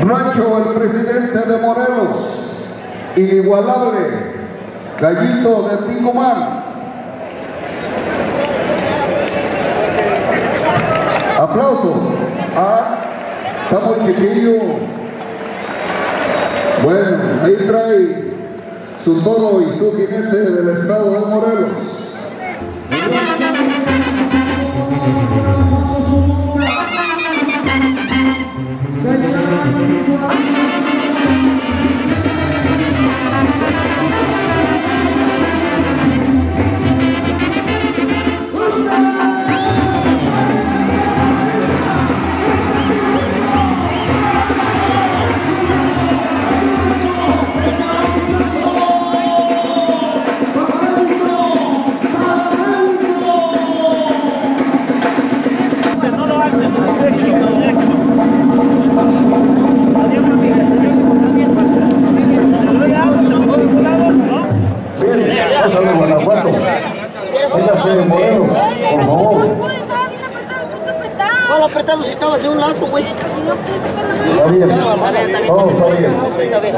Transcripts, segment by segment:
Rancho el presidente de Morelos, inigualable, Gallito de Ticumán. Aplauso a Tamo Chichillo. Bueno, ahí trae su toro y su jinete del estado de Morelos. Apretado, un poco apretado. ¿Cuál apretado si estabas en un lazo, güey? Si no pude sacar la Está bien, todo está bien. Está bien,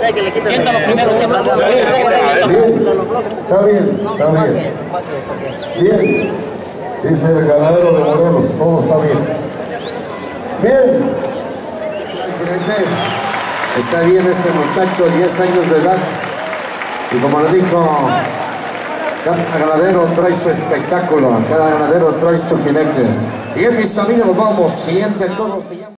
Sé que le quitas Siéntalo primero, siéntalo. Bien, está bien, está bien. Bien, dice el ganadero de Morelos, todo está bien. Bien. Presidente, está bien este muchacho, 10 años de edad. Y como le dijo, cada ganadero trae su espectáculo, cada ganadero trae su jinete. Y en mis amigos, vamos, siguiente tono se.